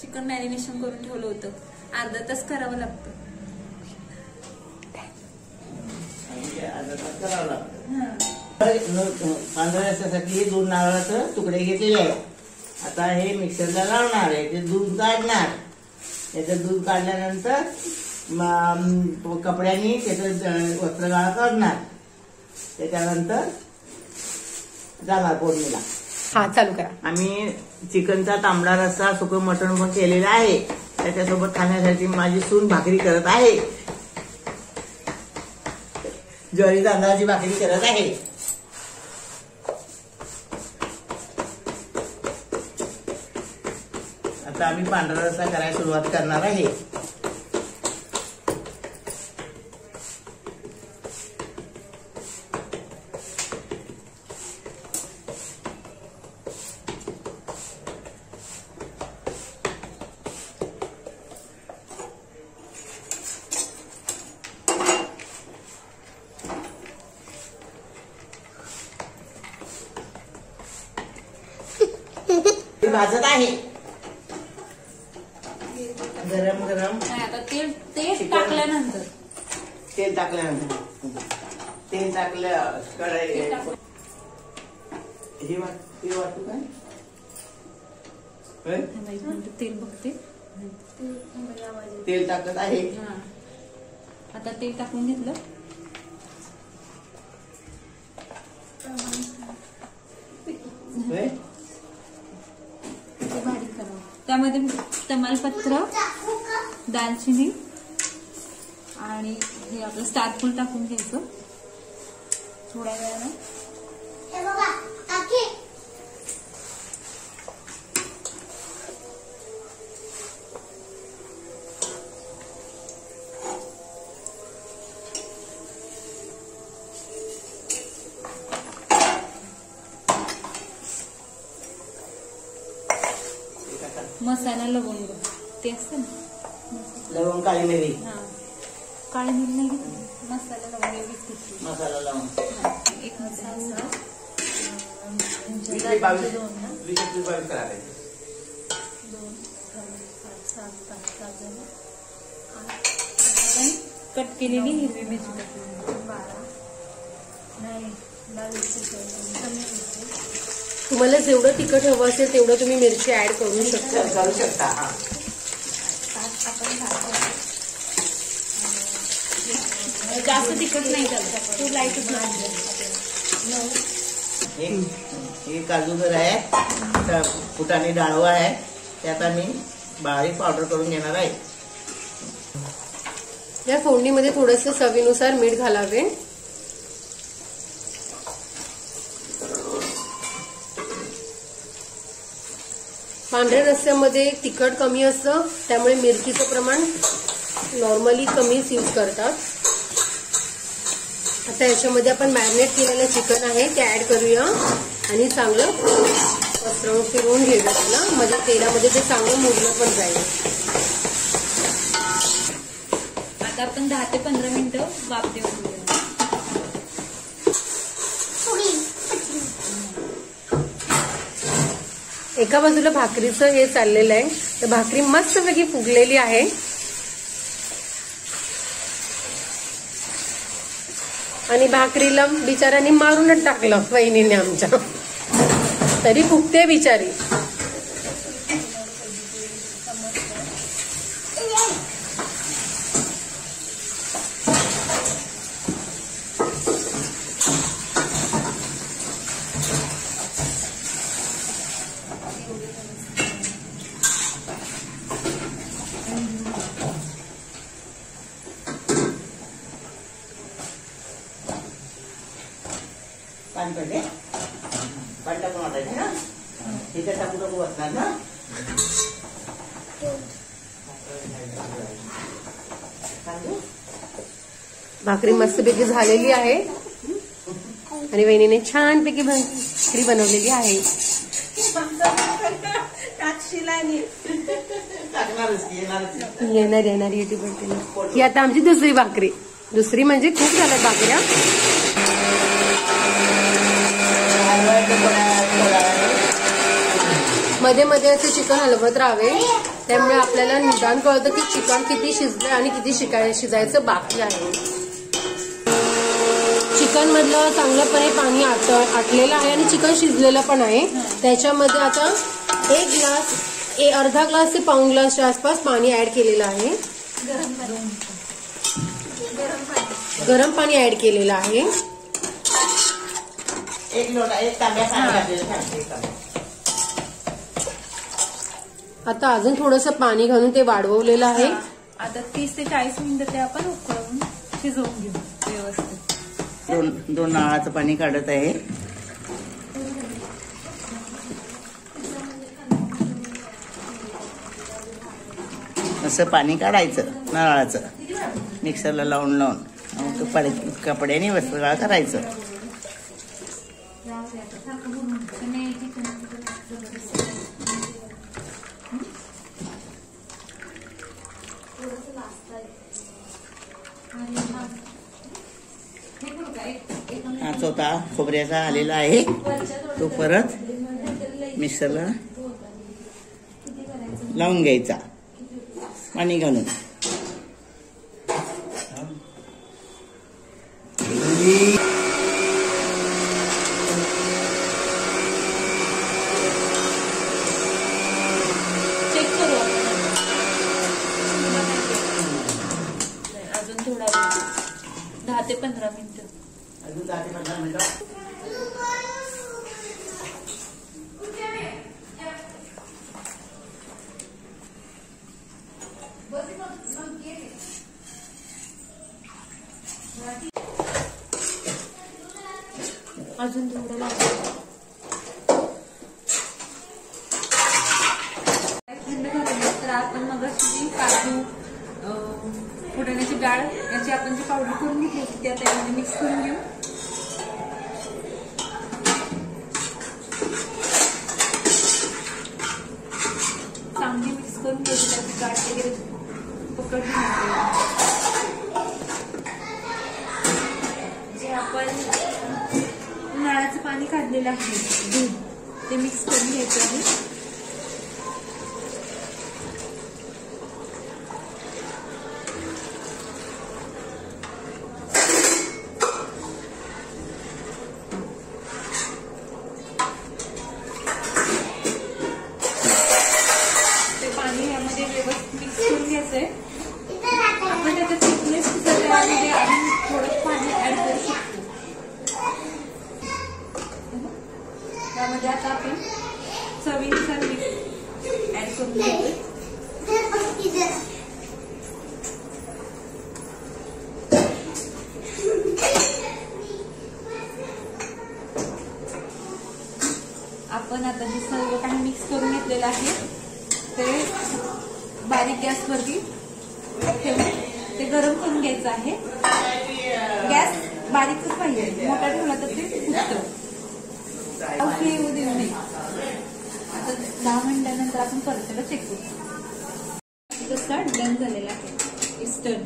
Chicken marination करून ठेवलं होतं. अर्धा तास करावं लागतं. पांढऱ्या रस्त्यासाठी दोन नारळाचं तुकडे घेतलेले आहेत आता हे. मिक्सरला लावणार आहे ते दूध काढणार त्याचं दूध काढल्यानंतर कपड्याने त्याचं वस्त्रगाळा करणार त्याच्यानंतर जाणार फोडणीला हा चालू करा. आम्ही चिकनचा तांबडा रस्सा सुकं मटण पण केलेला आहे. त्याच्यासोबत खाण्यासाठी माझी सून भाकरी करत आहे. ज्वारी तांदळाची भाकरी करत आहे. आता आम्ही पांढरा रस्सा करायला सुरुवात करणार आहे. भाजत आहे. गरम गरम. नाही आता तेल तेल टाकल्यानंतर. तेल टाकल्यानंतर. तेल टाकलं कढई. ही वाट ही वाटू काय? तेल बघते. तेल टाकत आहे. हा. आता तेल टाकून घेतलं. होय? त्यामध्ये तमालपत्र दालचिनी आणि हे आपलं स्टारफूल टाकून घ्यायचं. थोड्या वेळानं. मसाला लवंग ते असतं ना? लवंग काळी मिरी. हा. काळी मिरी नाही घेतली मसाला लवंग एवढीच घेतली. मसाला लवंग. एक मसाला बावीस. बावीस करा. दोन सात सात जण. कट केलेली हिरवी मिरची टाकली बारा. नाही बावीस तुम्हाला जेवढं तिखट हवं असेल तेवढं तुम्ही मिरची ऍड करू शकता. करू शकता हा. आपण जास्त तिखट नाही चालत तू लाईटच नाही हे काजूगर आहे फुटाणे डाळवा आहे त्यात आम्ही बारीक पावडर करून घेणार आहे. या फोडणीमध्ये थोडस चवीनुसार मीठ घालावे. पांढऱ्या रस्त्यामध्ये तिखट कमी असतं त्यामुळे मिरचीचं प्रमाण नॉर्मली कमीच यूज करतात. आता याच्यामध्ये आपण मॅरिनेट केलेलं चिकन आहे ते ऍड करूया आणि चांगलं पसरवून फिरवून घेऊया त्याला. म्हणजे तेलामध्ये ते चांगलं मुरलं पण जाईल. आता आपण दहा ते पंधरा मिनिटं वाफ देऊन एका बाजूला भाकरीचं हे चाललेलं आहे. तर भाकरी मस्तपैकी फुगलेली आहे. आणि भाकरीला बिचाऱ्याने मारूनच टाकलं वहिनीने आमच्या. तरी फुगते बिचारी. पडले पाणी टाकून वाटायचे ना? त्याच्यात टाकू टाकू बसणार ना? भाकरी मस्तपैकी झालेली आहे. आणि वहिनीने छानपैकी भाकरी बनवलेली आहे. येणार येणार युट्यूब ही आता आमची दुसरी भाकरी. दुसरी म्हणजे खूप झाल्या भाकऱ्या हलवायचं थोड्या- थोड्या वेळाने. मध्ये मध्ये असे चिकन हलवत राहावे. त्यामुळे आपल्याला निदान कळतं की चिकन किती शिजलं आणि किती शिकाय शिजायचं बाकी आहे. चिकन मधलं चांगलंपणे पाणी आट आटलेलं आहे आणि चिकन शिजलेलं पण आहे. त्याच्यामध्ये आता एक ग्लास ए अर्धा ग्लास ते पाऊण ग्लासच्या आसपास पाणी ऍड केलेलं आहे. गरम पाणी. गरम गरम पाणी ऍड केलेलं आहे. एक लोटा एक तांब्या पाणी घातलेलं सांगते एक तांब्या. आता अजून थोडंसं पाणी घालून ते वाढवलेलं आहे. आता तीस ते चाळीस मिनिटं ते आपण उकळून शिजवून घेऊ व्यवस्थित. दोन दोन नाळाचं पाणी काढत आहे. असं पाणी काढायचं नारळाचं. मिक्सरला लावून लावून. मग तो पाणी कपड्याने वस्त्रगाळ करायचं. हा चौथा खोबऱ्याचा आलेला आहे. तो परत मिक्सरला लावून घ्यायचा. पाणी घालून चेक करू आपण नाही, अजून थोडा वेळ दहा ते पंधरा मिनिटं अजून दहा ते पंधरा मिनिटं अजून थोडं लागतं थंड झाल्यानंतर आपण मग काजू अं, फुटाण्याची डाळ याची आपण जी पावडर करून घेतली होती ती आता यामध्ये मिक्स करून घेऊ. चांगली मिक्स करून घ्यायची त्याची गाठ वगैरे पकडली जे आपण पाणी काढलेलं आहे. दूध. ते मिक्स करून घ्यायचं आहे. ते पाणी यामध्ये व्यवस्थित मिक्स करून घ्यायचंय. आपण त्याच्यात थिकनेस त्यामध्ये अजून थोडं पाणी ऍड करू शकतो त्यामध्ये आता आपण चवीनुसार मीठ ऍड करून घेतो आपण आता जे सर्व काही मिक्स करून घेतलेलं आहे ते बारीक गॅसवरती ठेवून ते गरम करून घ्यायचं आहे. गॅस बारीकच पाहिजे. मोठा ठेवला तर ते फुटतं. असली येऊ देऊ नये आता दहा मिनिटानंतर आपण परत चेक करू. डन झालेला आहे. इस्टर्न